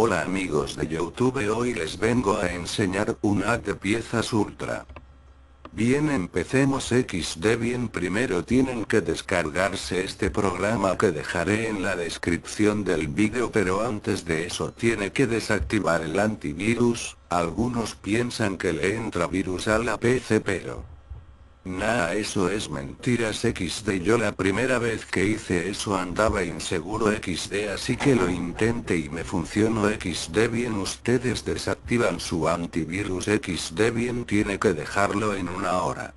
Hola amigos de Youtube hoy les vengo a enseñar un hack de piezas ultra. Bien empecemos XD bien primero tienen que descargarse este programa que dejaré en la descripción del vídeo pero antes de eso tiene que desactivar el antivirus, algunos piensan que le entra virus a la PC pero Nah eso es mentiras XD yo la primera vez que hice eso andaba inseguro XD así que lo intenté y me funcionó XD bien ustedes desactivan su antivirus XD bien tiene que dejarlo en una hora.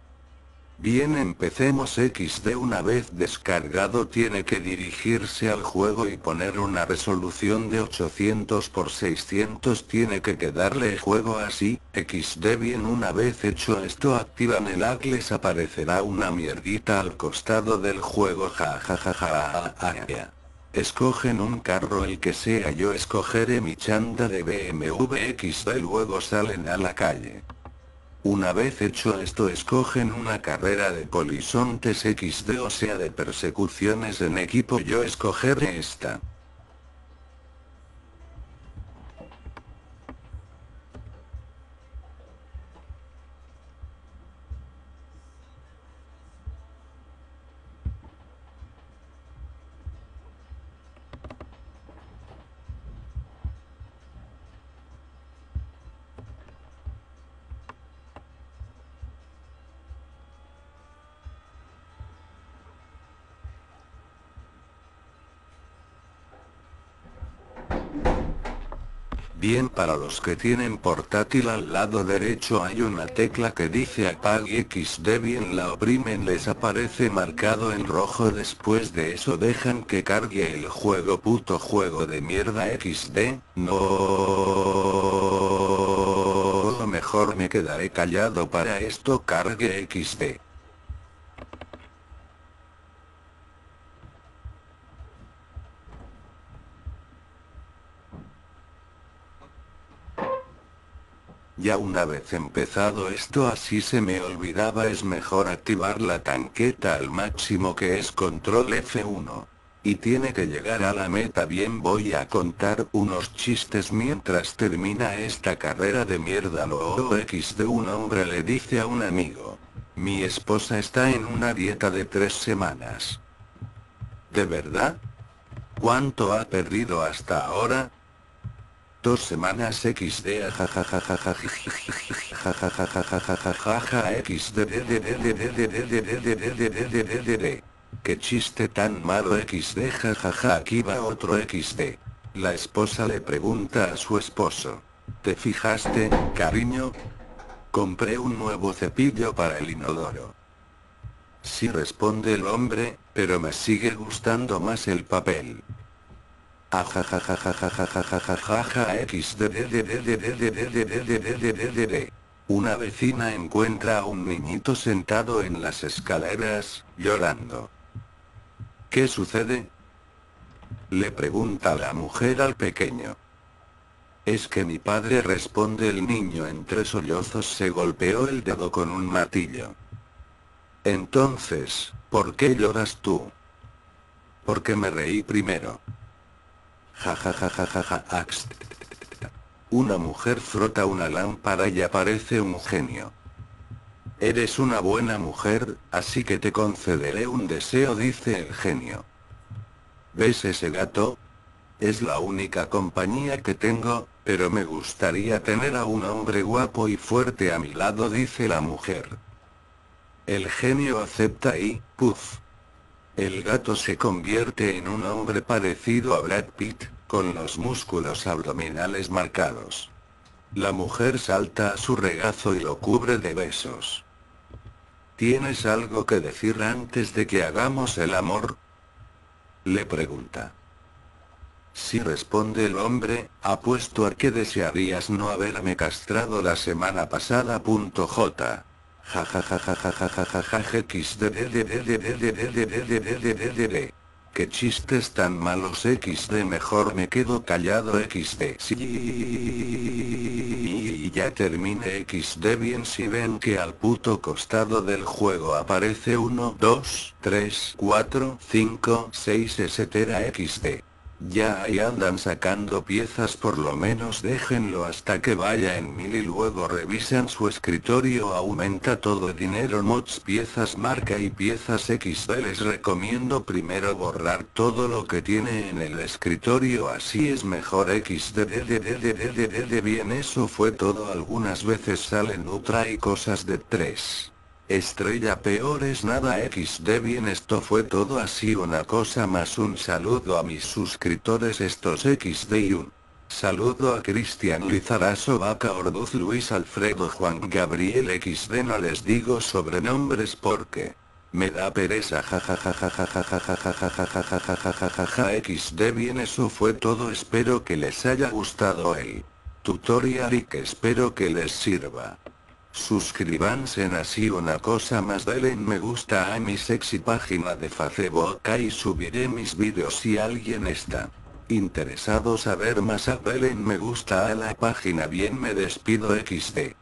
Bien empecemos XD una vez. Descargado tiene que dirigirse al juego y poner una resolución de 800 x 600 tiene que quedarle juego así, XD bien una vez hecho esto activan el hack les aparecerá una mierdita al costado del juego. Jajajaja. Escogen un carro el que sea. Yo escogeré mi chanda de BMW XD luego salen a la calle. Una vez hecho esto escogen una carrera de polisontes XD o sea de persecuciones en equipo yo escogeré esta. Bien para los que tienen portátil al lado derecho hay una tecla que dice apague XD bien la oprimen les aparece marcado en rojo. Después de eso dejan que cargue el juego puto juego de mierda XD, no. Mejor me quedaré callado para esto cargue XD. Ya una vez empezado esto así se me olvidaba es mejor activar la tanqueta al máximo que es control F1. Y tiene que llegar a la meta bien voy a contar unos chistes mientras termina esta carrera de mierda lo X de un hombre le dice a un amigo. Mi esposa está en una dieta de tres semanas. ¿De verdad? ¿Cuánto ha perdido hasta ahora? Dos semanas XD XD Qué chiste tan malo XD jajaja aquí va otro XD. La esposa le pregunta a su esposo. ¿Te fijaste, cariño? Compré un nuevo cepillo para el inodoro. Sí responde el hombre, pero me sigue gustando más el papel. Una vecina encuentra a un niñito sentado en las escaleras, llorando. ¿Qué sucede? Le pregunta la mujer al pequeño. Es que mi padre responde el niño entre sollozos se golpeó el dedo con un martillo. Entonces, ¿por qué lloras tú? Porque me reí primero. Jajajajaja. Una mujer frota una lámpara y aparece un genio. Eres una buena mujer, así que te concederé un deseo dice el genio. ¿Ves ese gato? Es la única compañía que tengo, pero me gustaría tener a un hombre guapo y fuerte a mi lado dice la mujer. El genio acepta y, puff, el gato se convierte en un hombre parecido a Brad Pitt, con los músculos abdominales marcados. La mujer salta a su regazo y lo cubre de besos. ¿Tienes algo que decir antes de que hagamos el amor? Le pregunta. Si responde el hombre, apuesto a que desearías no haberme castrado la semana pasada. J. Qué chistes tan malos XD mejor me quedo callado XD sí ya termine XD bien si ven que al puto costado del juego aparece 1, 2, 3, 4, 5, 6 etcétera XD. Ya ahí andan sacando piezas por lo menos déjenlo hasta que vaya en mil y luego revisan su escritorio aumenta todo dinero mods piezas marca y piezas XD les recomiendo primero borrar todo lo que tiene en el escritorio así es mejor XD bien eso fue todo. Algunas veces salen ultra y cosas de 3. Estrella peor es nada XD bien esto fue todo así una cosa más un saludo a mis suscriptores estos XD y un saludo a Cristian Lizarazo Vaca Orduz Luis Alfredo Juan Gabriel XD no les digo sobrenombres porque me da pereza XD bien eso fue todo espero que les haya gustado el tutorial y que espero que les sirva Suscríbanse en así una cosa más denle me gusta a mi sexy página de Facebook y subiré mis vídeos si alguien está interesado saber más a denle me gusta a la página bien me despido xd.